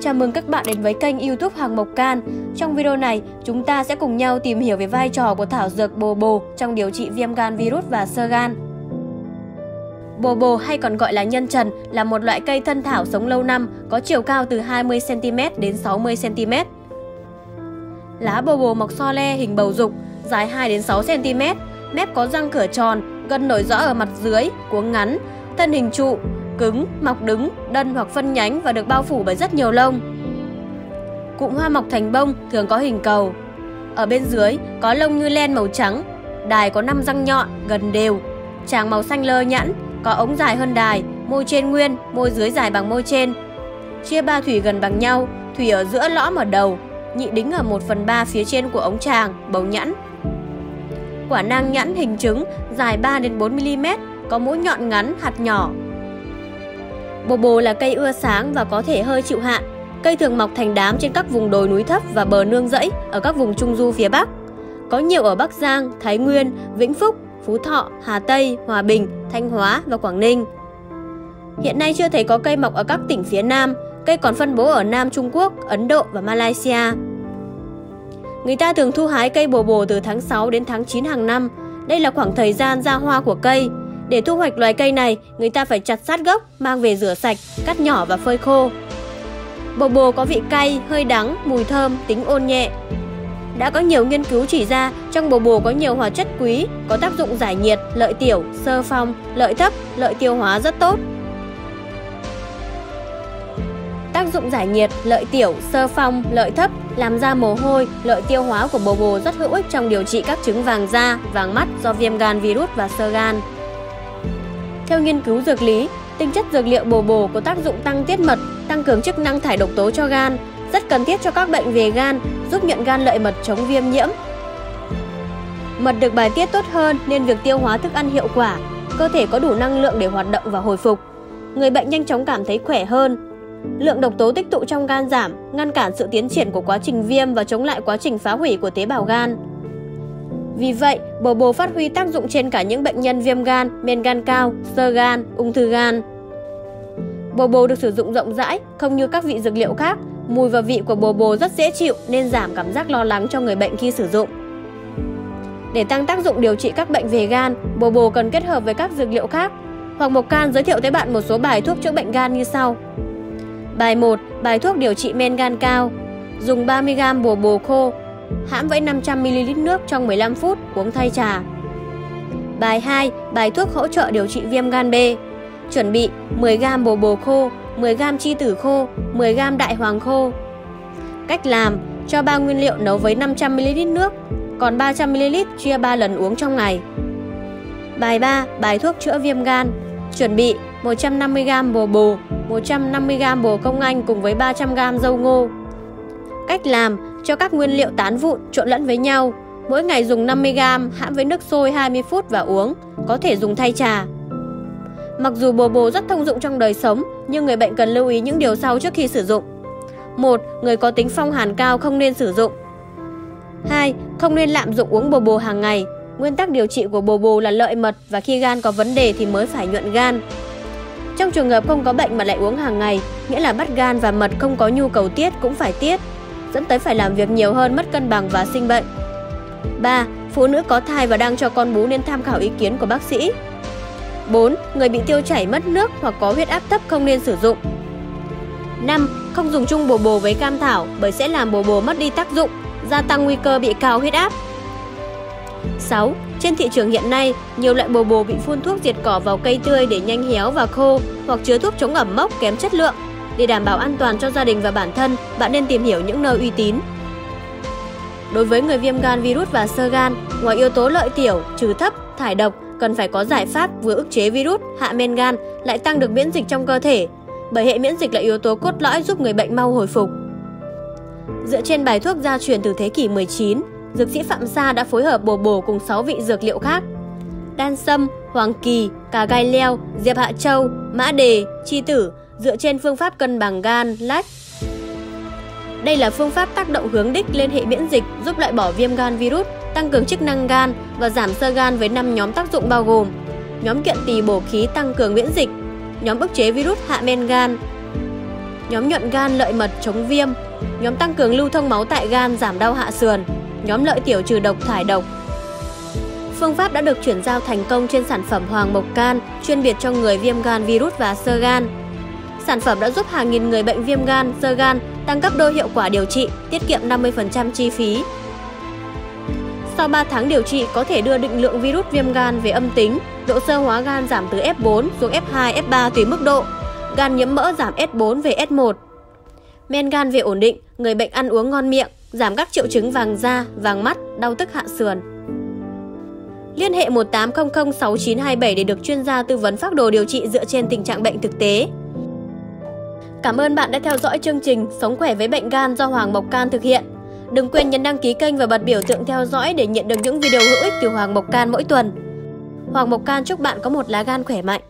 Chào mừng các bạn đến với kênh youtube Hàng Mộc Can. Trong video này, chúng ta sẽ cùng nhau tìm hiểu về vai trò của thảo dược bồ bồ trong điều trị viêm gan virus và sơ gan. Bồ bồ hay còn gọi là nhân trần là một loại cây thân thảo sống lâu năm, có chiều cao từ 20cm đến 60cm. Lá bồ bồ mọc so le hình bầu dục, dài 2 đến 6cm, mép có răng cửa tròn, gân nổi rõ ở mặt dưới, cuống ngắn, thân hình trụ, cứng, mọc đứng, đân hoặc phân nhánh và được bao phủ bởi rất nhiều lông. Cụm hoa mọc thành bông thường có hình cầu. Ở bên dưới có lông như len màu trắng, đài có 5 răng nhọn, gần đều, tràng màu xanh lơ nhẵn, có ống dài hơn đài, môi trên nguyên, môi dưới dài bằng môi trên. Chia ba thủy gần bằng nhau, thủy ở giữa lõm ở đầu, nhị đính ở 1 phần 3 phía trên của ống tràng, bầu nhẵn. Quả nang nhẵn hình trứng, dài 3 đến 4 mm, có mũi nhọn ngắn, hạt nhỏ, Bồ bồ là cây ưa sáng và có thể hơi chịu hạn. Cây thường mọc thành đám trên các vùng đồi núi thấp và bờ nương rẫy ở các vùng trung du phía Bắc. Có nhiều ở Bắc Giang, Thái Nguyên, Vĩnh Phúc, Phú Thọ, Hà Tây, Hòa Bình, Thanh Hóa và Quảng Ninh. Hiện nay chưa thấy có cây mọc ở các tỉnh phía Nam, cây còn phân bố ở Nam Trung Quốc, Ấn Độ và Malaysia. Người ta thường thu hái cây bồ bồ từ tháng 6 đến tháng 9 hàng năm. Đây là khoảng thời gian ra hoa của cây, để thu hoạch loài cây này, người ta phải chặt sát gốc, mang về rửa sạch, cắt nhỏ và phơi khô. Bồ bồ có vị cay, hơi đắng, mùi thơm, tính ôn nhẹ. Đã có nhiều nghiên cứu chỉ ra trong bồ bồ có nhiều hóa chất quý, có tác dụng giải nhiệt, lợi tiểu, sơ phong, lợi thấp, lợi tiêu hóa rất tốt. Tác dụng giải nhiệt, lợi tiểu, sơ phong, lợi thấp, làm da mồ hôi, lợi tiêu hóa của bồ bồ rất hữu ích trong điều trị các chứng vàng da, vàng mắt do viêm gan virus và sơ gan. Theo nghiên cứu dược lý, tinh chất dược liệu bồ bồ có tác dụng tăng tiết mật, tăng cường chức năng thải độc tố cho gan, rất cần thiết cho các bệnh về gan, giúp nhận gan lợi mật chống viêm nhiễm. Mật được bài tiết tốt hơn nên việc tiêu hóa thức ăn hiệu quả, cơ thể có đủ năng lượng để hoạt động và hồi phục. Người bệnh nhanh chóng cảm thấy khỏe hơn. Lượng độc tố tích tụ trong gan giảm, ngăn cản sự tiến triển của quá trình viêm và chống lại quá trình phá hủy của tế bào gan. Vì vậy, bồ bồ phát huy tác dụng trên cả những bệnh nhân viêm gan, men gan cao, sơ gan, ung thư gan. Bồ bồ được sử dụng rộng rãi, không như các vị dược liệu khác. Mùi và vị của bồ bồ rất dễ chịu nên giảm cảm giác lo lắng cho người bệnh khi sử dụng. Để tăng tác dụng điều trị các bệnh về gan, bồ bồ cần kết hợp với các dược liệu khác. Hoặc Mộc Can giới thiệu tới bạn một số bài thuốc chữa bệnh gan như sau. Bài 1. Bài thuốc điều trị men gan cao. Dùng 30g bồ bồ khô, hãm với 500ml nước trong 15 phút uống thay trà. Bài 2. Bài thuốc hỗ trợ điều trị viêm gan B. Chuẩn bị 10g bồ bồ khô, 10g chi tử khô, 10g đại hoàng khô. Cách làm: cho 3 nguyên liệu nấu với 500ml nước, còn 300ml chia 3 lần uống trong ngày. Bài 3. Bài thuốc chữa viêm gan. Chuẩn bị 150g bồ bồ, 150g bồ công anh cùng với 300g dâu ngô. Cách làm: cho các nguyên liệu tán vụn trộn lẫn với nhau. Mỗi ngày dùng 50g hãm với nước sôi 20 phút và uống, có thể dùng thay trà. Mặc dù bồ bồ rất thông dụng trong đời sống, nhưng người bệnh cần lưu ý những điều sau trước khi sử dụng. 1. Người có tính phong hàn cao không nên sử dụng. 2. Không nên lạm dụng uống bồ bồ hàng ngày. Nguyên tắc điều trị của bồ bồ là lợi mật và khi gan có vấn đề thì mới phải nhuận gan. Trong trường hợp không có bệnh mà lại uống hàng ngày, nghĩa là bắt gan và mật không có nhu cầu tiết cũng phải tiết dẫn tới phải làm việc nhiều hơn, mất cân bằng và sinh bệnh. 3. Phụ nữ có thai và đang cho con bú nên tham khảo ý kiến của bác sĩ. 4. Người bị tiêu chảy mất nước hoặc có huyết áp thấp không nên sử dụng. 5. Không dùng chung bồ bồ với cam thảo bởi sẽ làm bồ bồ mất đi tác dụng, gia tăng nguy cơ bị cao huyết áp. 6. Trên thị trường hiện nay, nhiều loại bồ bồ bị phun thuốc diệt cỏ vào cây tươi để nhanh héo và khô hoặc chứa thuốc chống ẩm mốc kém chất lượng để đảm bảo an toàn cho gia đình và bản thân, bạn nên tìm hiểu những nơi uy tín. Đối với người viêm gan virus và sơ gan, ngoài yếu tố lợi tiểu, trừ thấp, thải độc, cần phải có giải pháp vừa ức chế virus, hạ men gan, lại tăng được miễn dịch trong cơ thể. Bởi hệ miễn dịch là yếu tố cốt lõi giúp người bệnh mau hồi phục. Dựa trên bài thuốc gia truyền từ thế kỷ 19, dược sĩ Phạm Sa đã phối hợp bổ bổ cùng 6 vị dược liệu khác. Đan sâm, hoàng kỳ, cà gai leo, diệp hạ châu, mã đề, chi tử dựa trên phương pháp cân bằng gan, lách. Đây là phương pháp tác động hướng đích lên hệ miễn dịch giúp loại bỏ viêm gan virus, tăng cường chức năng gan và giảm sơ gan với 5 nhóm tác dụng bao gồm nhóm kiện tỳ bổ khí tăng cường miễn dịch, nhóm ức chế virus hạ men gan, nhóm nhuận gan lợi mật chống viêm, nhóm tăng cường lưu thông máu tại gan giảm đau hạ sườn, nhóm lợi tiểu trừ độc thải độc. Phương pháp đã được chuyển giao thành công trên sản phẩm Hoàng Mộc Can, chuyên biệt cho người viêm gan virus và sơ gan. Sản phẩm đã giúp hàng nghìn người bệnh viêm gan, sơ gan tăng gấp đôi hiệu quả điều trị, tiết kiệm 50% chi phí. Sau 3 tháng điều trị có thể đưa định lượng virus viêm gan về âm tính, độ sơ hóa gan giảm từ F4 xuống F2, F3 tùy mức độ, gan nhiễm mỡ giảm S4 về S1. Men gan về ổn định, người bệnh ăn uống ngon miệng, giảm các triệu chứng vàng da, vàng mắt, đau tức hạ sườn. Liên hệ 1800 6927 để được chuyên gia tư vấn phác đồ điều trị dựa trên tình trạng bệnh thực tế. Cảm ơn bạn đã theo dõi chương trình Sống khỏe với bệnh gan do Hoàng Mộc Can thực hiện. Đừng quên nhấn đăng ký kênh và bật biểu tượng theo dõi để nhận được những video hữu ích từ Hoàng Mộc Can mỗi tuần. Hoàng Mộc Can chúc bạn có một lá gan khỏe mạnh.